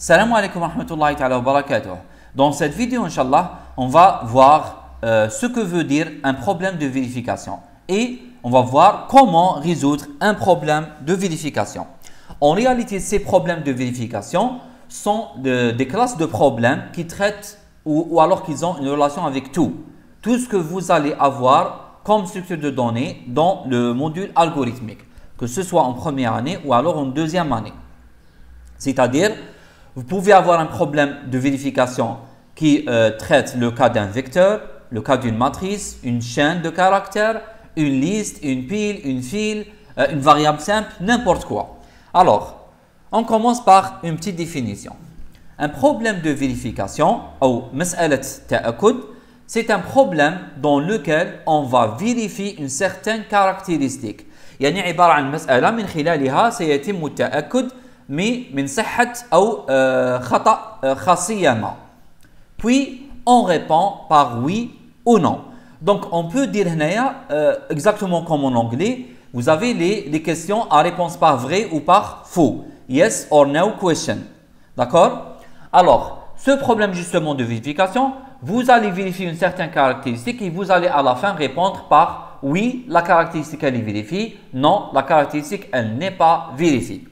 Salam alaikum wa rahmatullahi wa barakatuh. Dans cette vidéo, Inch'Allah, on va voir euh, ce que veut dire un problème de vérification et on va voir comment résoudre un problème de vérification. En réalité, ces problèmes de vérification sont des classes de problèmes qui traitent ou, ou alors qu'ils ont une relation avec tout. Tout ce que vous allez avoir comme structure de données dans le module algorithmique, que ce soit en première année ou alors en deuxième année. C'est-à-dire, vous pouvez avoir un problème de vérification qui euh, traite le cas d'un vecteur, le cas d'une matrice, une chaîne de caractères, une liste, une pile, une file, euh, une variable simple, n'importe quoi. Alors, on commence par une petite définition. Un problème de vérification, ou c'est un problème dans lequel on va vérifier une certaine caractéristique. يعني عبارة عن مسألة من خلالها سيتم التأكد من صحة أو خطأ خاصية ما. Puis on répond par oui ou non. Donc on peut dire euh, exactement comme en anglais, vous avez les, les, questions à réponse par vrai ou par faux. Yes or no question. D'accord Alors, ce problème justement de vérification, vous allez vérifier une certaine caractéristique et vous allez à la fin répondre par oui, la caractéristique elle est vérifiée, non, la caractéristique elle n'est pas vérifiée.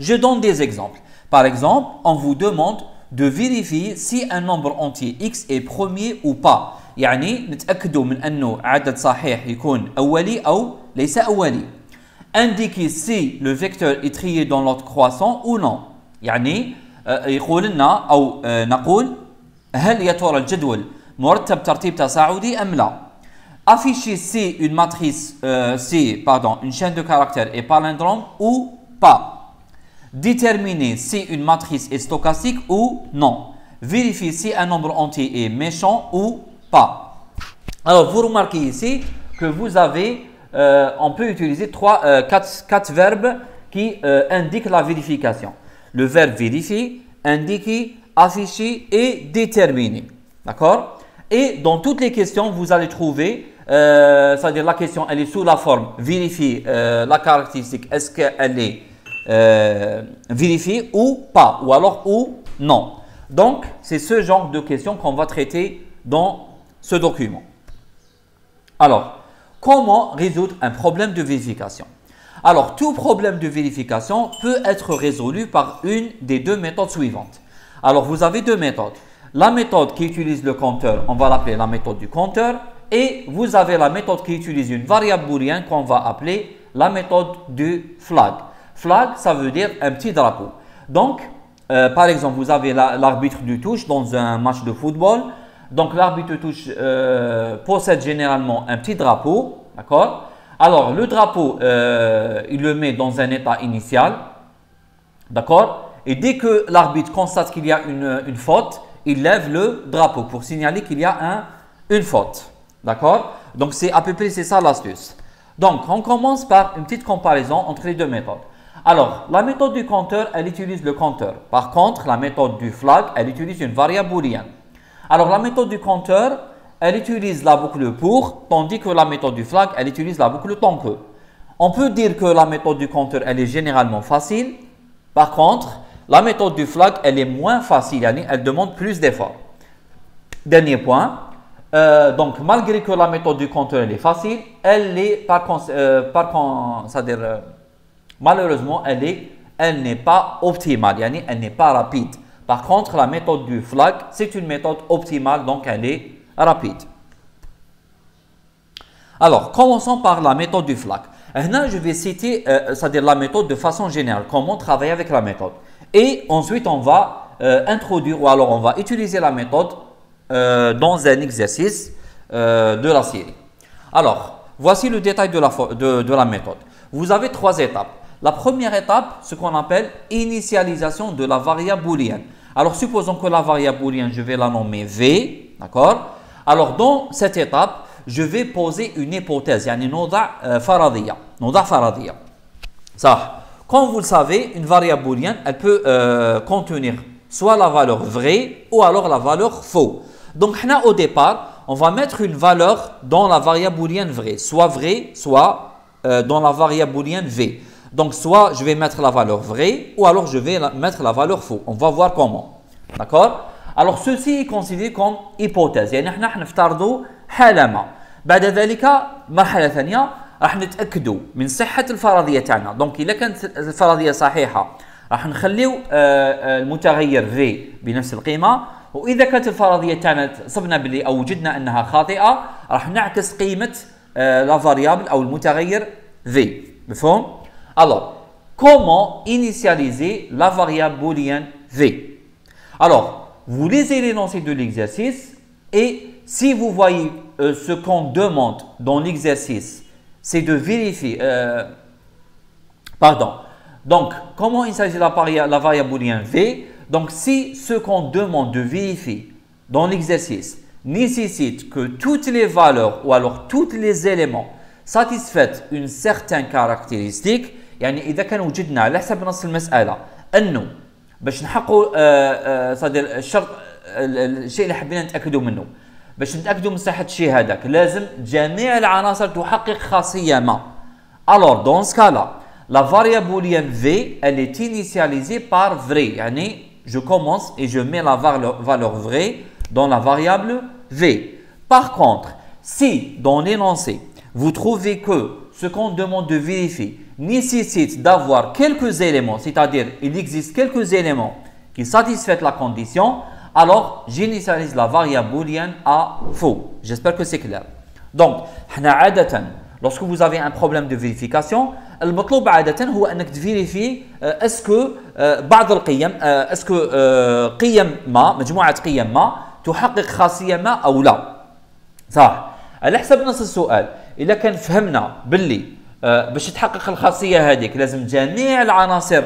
Je donne des exemples. Par exemple, on vous demande de vérifier si un nombre entier x est premier ou pas. يعني نتأكدوا من أنه عدد صحيح يكون أولي أو ليس أولي. Indiquer si le vecteur est trié dans l'ordre croissant ou non. يعني يقول لنا أو نقول هل يا ترى الجدول مرتب ترتيب تصاعدي أم لا؟ Afficher si une matrice, euh, si, pardon, une chaîne de caractères est palindrome ou pas. Déterminer si une matrice est stochastique ou non. Vérifier si un nombre entier est méchant ou pas. Alors, vous remarquez ici que vous avez, euh, on peut utiliser trois, euh, quatre, verbes qui euh, indiquent la vérification. Le verbe vérifier, indiquer, afficher et déterminer. D'accord? Et dans toutes les questions, vous allez trouver, c'est-à-dire la question, elle est sous la forme vérifier la caractéristique, est-ce qu'elle est euh, vérifier ou pas, ou alors ou non. Donc, c'est ce genre de questions qu'on va traiter dans ce document. Alors, comment résoudre un problème de vérification? Alors, tout problème de vérification peut être résolu par une des deux méthodes suivantes. Alors, vous avez deux méthodes. La méthode qui utilise le compteur, on va l'appeler la méthode du compteur. Et vous avez la méthode qui utilise une variable booléenne qu'on va appeler la méthode du flag. Flag, ça veut dire un petit drapeau. Donc, euh, par exemple, vous avez l'arbitre du touche dans un match de football. Donc, l'arbitre de touche euh, possède généralement un petit drapeau. D'accord? Alors, le drapeau, euh, il le met dans un état initial. D'accord? Et dès que l'arbitre constate qu'il y a une, une, faute, il lève le drapeau pour signaler qu'il y a un, une faute. D'accord? Donc, c'est à peu près ça l'astuce. Donc, on commence par une petite comparaison entre les deux méthodes. Alors, la méthode du compteur, elle utilise le compteur. Par contre, la méthode du flag, elle utilise une variable booléenne. Alors, la méthode du compteur, elle utilise la boucle pour, tandis que la méthode du flag, elle utilise la boucle tant que. On peut dire que la méthode du compteur, elle est généralement facile. Par contre, la méthode du flag, elle est moins facile, elle demande plus d'efforts. Dernier point. Euh, donc, malgré que la méthode du compteur, elle est facile, elle est par, euh, par c'est-à-dire, euh, Malheureusement, elle elle n'est pas optimale, elle n'est pas rapide. Par contre, la méthode du flag, c'est une méthode optimale, donc elle est rapide. Alors, commençons par la méthode du flag. Là, je vais citer, euh, c'est-à-dire la méthode de façon générale, comment travailler avec la méthode. Et ensuite, on va euh, introduire, ou alors on va utiliser la méthode euh, dans un exercice de la série. Alors, voici le détail de la, de la méthode. Vous avez trois étapes. La première étape, ce qu'on appelle initialisation de la variable booléenne. Alors, supposons que la variable booléenne, je vais la nommer V, d'accord? Alors, dans cette étape, je vais poser une hypothèse, noda euh, faradiya. Noda faradiya. Ça, comme vous le savez, une variable booléenne, elle peut euh, contenir soit la valeur vraie ou alors la valeur faux. Donc, au départ, on va mettre une valeur dans la variable booléenne vraie, soit vraie, soit euh, dans la variable booléenne V. Donc, soit je vais mettre la valeur vraie, ou alors je vais mettre la valeur faux. On va voir comment. D'accord Alors, ceci est considéré comme hypothèse. يعني إحنا حنفترضوا حالة ما. بعد ذلك مرحلة ثانية راح نتأكدوا من صحة الفرضية تاعنا. دونك إذا كانت الفرضية صحيحة راح نخليو المتغير في بنفس القيمة واذا كانت الفرضيه تاعنا صبنا باللي أو وجدنا انها خاطئه راح نعكس قيمه لا فاريابل أو المتغير في مفهوم alors comment initialiser la variable booléenne v? Alors vous lisez l'énoncé de l'exercice et si vous voyez euh, ce qu'on demande dans l'exercice c'est de vérifier euh, pardon. Donc comment initialiser la, la variable booléenne v? Donc, si ce qu'on demande de vérifier dans l'exercice nécessite que toutes les valeurs ou alors tous les éléments satisfassent une certaine caractéristique يعني إذا كان وجدنا على حسب نص المسألة أنه باش نحقق آه، آه، صدر الشرط الشيء اللي حبينا نتأكدوا منه. باش نتأكدوا من صحة الشيء هذاك لازم جميع العناصر تحقق خاصية ما. الور دون سكالا لا فاريابوليان في اللي تينيسياليزي بار فري يعني جو كومونس اي جو مي لا فالور فري دون لا فاريابل في بار كونتر سي دون لينونسي vous trouvez que ce qu'on demande de vérifier nécessite d'avoir quelques éléments, c'est-à-dire il existe quelques éléments qui satisfont la condition, alors j'initialise la variable booléenne à faux. J'espère que c'est clair. Donc, lorsque vous avez un problème de vérification, المطلوب عاده هو انك تفيريفي اسكو بعض القيم اسكو قيم ما مجموعه قيم ما تحقق خاصيه ما او لا صح على حسب نص السؤال اذا كان فهمنا باللي باش تحقق الخاصية هذيك لازم جميع العناصر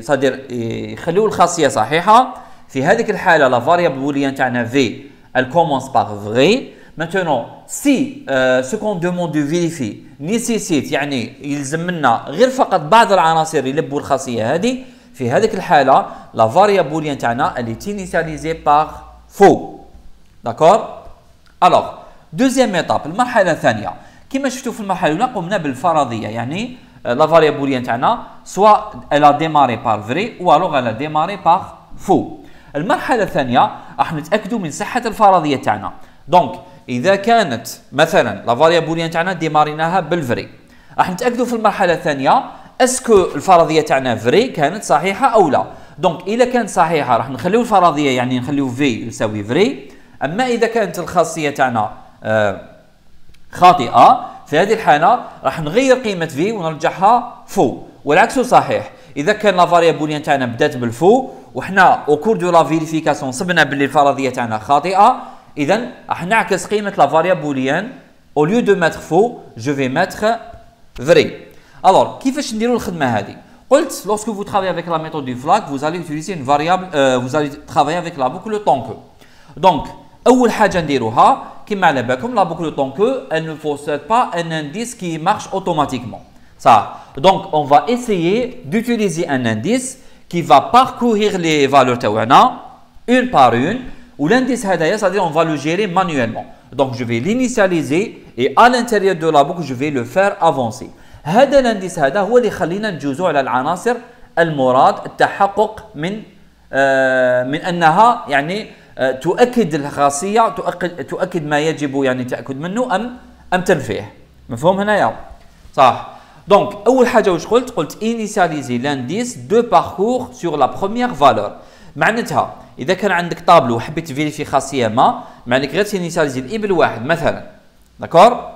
صدر يخليو الخاصية صحيحة. في هذيك الحالة لا فاريابل بوليان تاعنا في الكومونس باغ فغي Maintenant, si euh, ce qu'on demande de يعني يلزمنا غير فقط بعض العناصر يلبوا الخاصية هذه في هذيك الحالة لا فاريابل بوليان تاعنا اللي تينيسياليزي باغ فو داكور الوغ دوزيام ايتاب المرحلة الثانية. كما شفتوا في المرحلة الأولى قمنا بالفرضية يعني لا فاريابل بوليان تاعنا سوا الا ديماري بار فري أو الوغ ديماري باغ فو المرحلة الثانية راح نتاكدوا من صحة الفرضية تاعنا. دونك إذا كانت مثلا لا فاريا بوليان تاعنا ديماريناها بالفري راح نتاكدوا في المرحلة الثانية اسكو الفرضية تاعنا فري كانت صحيحة أو لا؟ دونك إذا كانت صحيحة راح نخليو الفرضية يعني نخليو في يساوي فري أما إذا كانت الخاصية تاعنا آه خاطئة في هذه الحالة راح نغير قيمة في ونرجعها فو. والعكس صحيح إذا كان لا فاريا بوليان تاعنا بدات بالفو وحنا أو كور دو لا فيريفيكاسيون صبنا باللي الفرضية تاعنا خاطئة إذا راح نعكس قيمة لا فاريابل بوليان au lieu de mettre faux je vais mettre vrai. Alors كيفاش نديروا الخدمة هذه؟ قلت lorsque vous travaillez avec la méthode du flag vous allez utiliser variable euh, vous allez travailler avec la boucle tant que donc أول حاجة نديروها la boucle tant que elle ne possède pas un indice qui marche automatiquement ça donc on va essayer d'utiliser un indice qui va parcourir les valeurs تاعنا une par une l'indice hadaya, c'est-à-dire on va le gérer manuellement. Donc je vais l'initialiser et à l'intérieur de la boucle, je vais le faire avancer. هذا الانديس هذا هو اللي يخلينا نجوزوا على العناصر المراد التحقق من آه من انها يعني آه أه، تؤكد الخاصية تؤكد, تؤكد ما يجب يعني تأكد منه أم أم تنفيه. مفهوم هنا يا صح. دونك أول حاجة واش قلت؟ قلت initialize لانديس دو parcours sur لا première فالور معناتها إذا كان عندك طابلو وحبيت تفيريفي خاصية ما معناك غير تينيساليزي الإبل واحد مثلا. داكور؟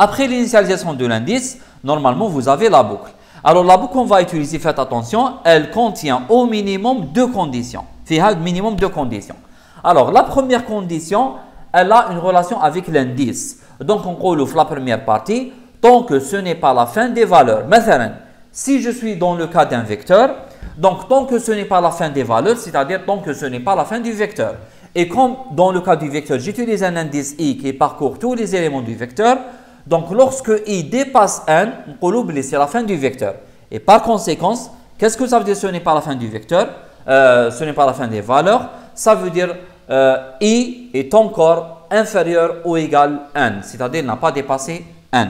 أبخي لينيساليزيسيون دو لانديس نورمالمون فوز أفي لا بوكل ألو لا بوكل أون فا يوتيليزي فات أتونسيون إل كونتيان أو مينيموم دو كونديسيون Il y a un minimum de conditions. Alors, la première condition, elle a une relation avec l'indice. Donc, on coule la première partie tant que ce n'est pas la fin des valeurs. Maintenant, si je suis dans le cas d'un vecteur, donc tant que ce n'est pas la fin des valeurs, c'est-à-dire tant que ce n'est pas la fin du vecteur. Et comme dans le cas du vecteur, j'utilise un indice i qui parcourt tous les éléments du vecteur, donc lorsque i dépasse 1, on peut c'est la fin du vecteur. Et par conséquent, qu'est-ce que ça veut dire ce n'est pas la fin du vecteur? Euh, Ce n'est pas la fin des valeurs. Ça veut dire euh, i est encore inférieur ou égal à 1, c'est-à-dire n'a pas dépassé 1.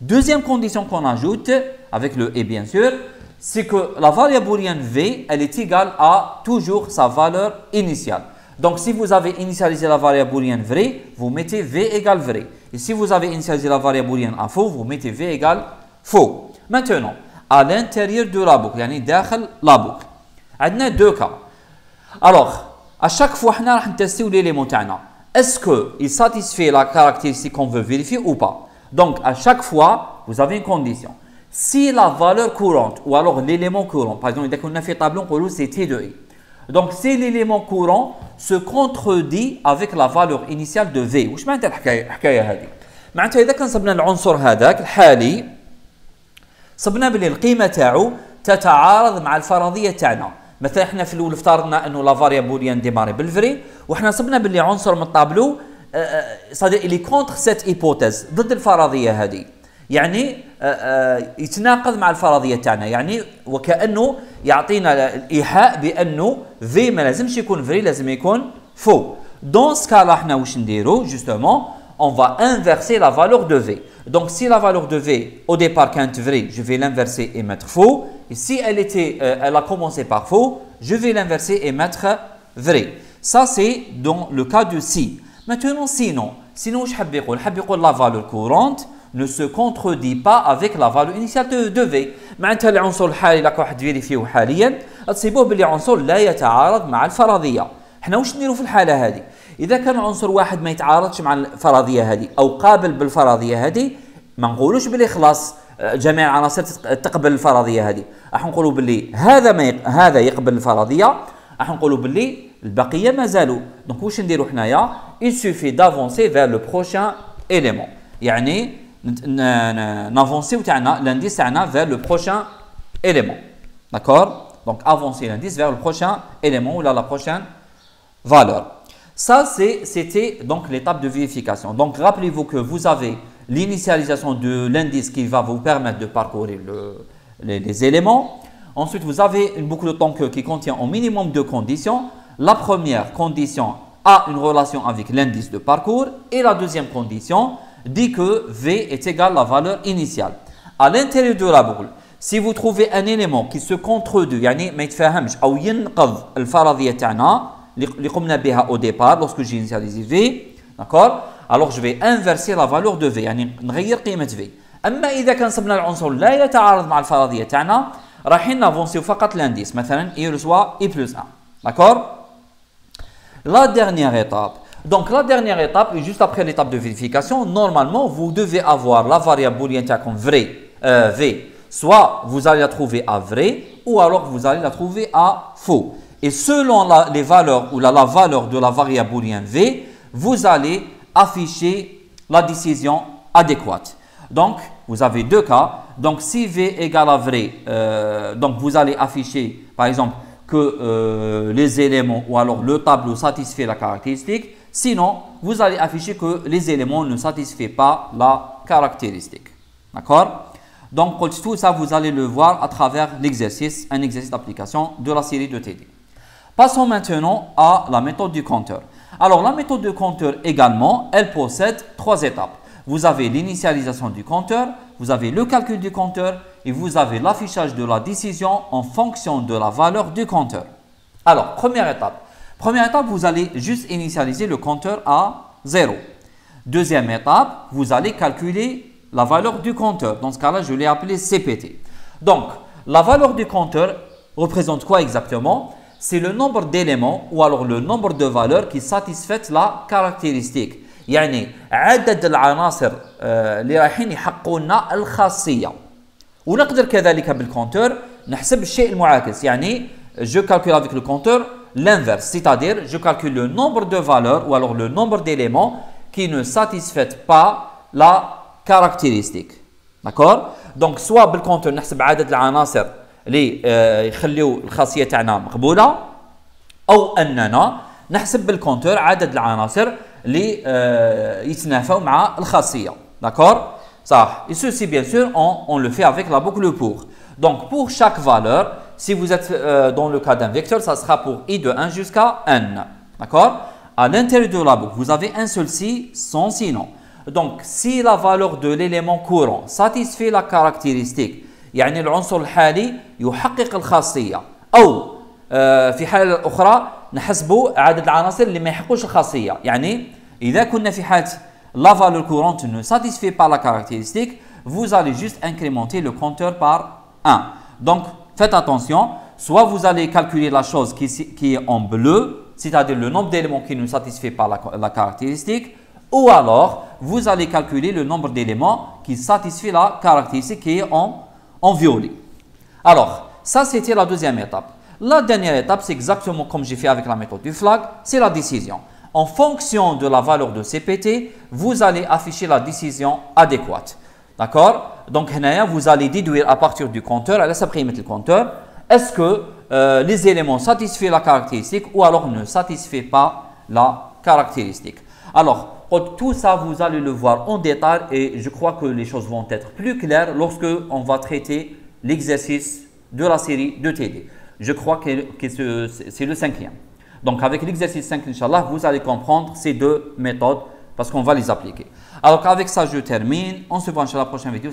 Deuxième condition qu'on ajoute, avec le et bien sûr, c'est que la variable booléenne v, elle est égale à toujours sa valeur initiale. Donc, si vous avez initialisé la variable booléenne vrai, vous mettez v égale vrai. Et si vous avez initialisé la variable booléenne à faux, vous mettez v égale faux. Maintenant, à l'intérieur de la boucle, yani la boucle. عندنا دو كا الوغ اشاك فوا حنا راح نتستيو ليليمون تاعنا اسكو يساتيسفي لا كاركتيرستيك كون فو فيريفي أو با دونك اشاك فوا vous avez une condition si la valeur courante ou alors l'élément courant par exemple اذا كنا في طابلو نقولو سي تي دو اي Donc, c'est l'élément courant se contredit avec la valeur initiale de V. وش معناتها الحكاية الحكاية هذه؟ معناتها إذا كان صبنا العنصر هذاك الحالي صبنا بلي القيمة تاعو تتعارض مع الفرضية تاعنا. مثلا إحنا في الأول افترضنا أنه لا فاريابل بوليان ديماري بالفري وحنا صبنا باللي عنصر من الطابلو صادق اللي كونتر سيت ايبوتيز ضد الفرضية هذه. يعني يتناقض مع الفرضية تاعنا. يعني وكأنه يعطينا الإيحاء بأنه في ما لازمش يكون فري لازم يكون فو. دون سكالا إحنا واش نديرو؟ جوستومون on va inverser la valeur de V. Donc si la valeur de V au départ quand vrai, je vais l'inverser et mettre faux. Et si elle, était, euh, elle a commencé par faux, je vais l'inverser et mettre vrai. Ça c'est dans le cas de si. Maintenant sinon, sinon je la valeur courante ne se contredit pas avec la valeur initiale de, de V. معناتها العنصر الحالي اللي راح تفيريفيه حاليا تصيبوه باللي عنصر لا يتعارض مع الفرضيه. احنا واش نديروا في الحاله هذه؟ إذا كان عنصر واحد ما يتعارضش مع الفرضية هذه أو قابل بالفرضية هذه ما نقولوش بلي خلاص آه، جميع العناصر تقبل الفرضية هذه. راح نقولوا بلي هذا ما يق... هذا يقبل الفرضية. راح نقولوا بلي البقية مازالوا دونك واش نديروا حنايا؟ Il suffit d'avancer vers le prochain élément. يعني نافونسيو تاعنا l'indice تاعنا vers le prochain élément. D'accord? Donc avancer l'indice vers le prochain élément ou la prochaine valeur. ça, c'était donc l'étape de vérification. Donc, rappelez-vous que vous avez l'initialisation de l'indice qui va vous permettre de parcourir les, éléments. Ensuite, vous avez une boucle de temps qui contient au minimum deux conditions. La première condition a une relation avec l'indice de parcours et la deuxième condition dit que V est égal à la valeur initiale. À l'intérieur de la boucle, si vous trouvez un élément qui se contredit, يعني ما يتفاهمش أو ينقض الفرضية تاعنا اللي قمنا بها au départ lorsque j'ai initialisé V d'accord alors je vais inverser la valeur de V يعني نغير قيمة V اما اذا كان صبنا العنصر لا يتعارض مع الفرضيه تاعنا رايحين نافونسيو فقط لانديس مثلا اي ريسوا اي بلس 1 d'accord la dernière étape donc la dernière étape juste après l'étape de vérification normalement vous devez avoir la variable booléenne comme vrai euh, V soit vous allez la trouver à vrai ou alors vous allez la trouver à faux et selon les valeurs ou la, valeur de la variable booléenne V, vous allez afficher la décision adéquate. Donc, vous avez deux cas. Donc, si V égale à vrai, euh, donc vous allez afficher, par exemple, que euh, les éléments ou alors le tableau satisfait la caractéristique. Sinon, vous allez afficher que les éléments ne satisfait pas la caractéristique. D'accord? Donc, tout ça, vous allez le voir à travers l'exercice, un exercice d'application de la série de TD. Passons maintenant à la méthode du compteur. Alors la méthode du compteur également, elle possède trois étapes. Vous avez l'initialisation du compteur, vous avez le calcul du compteur et vous avez l'affichage de la décision en fonction de la valeur du compteur. Alors, première étape. Première étape, vous allez juste initialiser le compteur à 0. Deuxième étape, vous allez calculer la valeur du compteur. Dans ce cas-là, je l'ai appelé CPT. Donc, la valeur du compteur représente quoi exactement? c'est le nombre d'éléments ou alors le nombre de valeurs qui satisfait la caractéristique يعني عدد العناصر اللي رايحين يحققوا لنا الخاصيه ونقدر كذلك بالكونتور نحسب الشيء المعاكس يعني je calcule avec le compteur l'inverse c'est-à-dire je calcule le nombre de valeurs ou alors le nombre d'éléments qui ne satisfait pas la caractéristique d'accord donc soit بالكونتور نحسب عدد العناصر اللي يخليو الخاصيه تاعنا مقبوله او اننا نحسب بالكونتور عدد العناصر اللي يتنافوا مع الخاصيه داكور صح et ceci bien sûr on, on le fait avec la boucle pour donc pour chaque valeur si vous êtes euh, dans le cas d'un vecteur ça sera pour i de 1 jusqu'à n d'accord à l'intérieur de la boucle vous avez un seul si sans sinon Donc, si la valeur de l'élément courant satisfait la caractéristique, يعني العنصر الحالي يحقق الخاصية أو في حالة أخرى نحسبوا عدد العناصر اللي ما يحققوش الخاصية يعني إذا كنا في حالة la valeur courante ne satisfait pas la caractéristique, vous allez juste incrémenter le compteur par 1. Donc, faites attention, soit vous allez calculer la chose qui, qui est en bleu, c'est-à-dire le nombre d'éléments qui ne satisfait pas la, la, caractéristique, ou alors vous allez calculer le nombre d'éléments qui satisfait la caractéristique qui est en, en violet. Alors, ça c'était la deuxième étape. La dernière étape, c'est exactement comme j'ai fait avec la méthode du flag, c'est la décision. En fonction de la valeur de CPT, vous allez afficher la décision adéquate. D'accord? Donc, vous allez déduire à partir du compteur, à la le compteur, est-ce que euh, les éléments satisfont la caractéristique ou alors ne satisfait pas la caractéristique. Alors, tout ça, vous allez le voir en détail et je crois que les choses vont être plus claires lorsque on va traiter l'exercice de la série de TD. Je crois que, c'est le cinquième. Donc avec l'exercice 5, Inch'Allah, vous allez comprendre ces deux méthodes parce qu'on va les appliquer. Alors avec ça, je termine. On se voit la prochaine vidéo.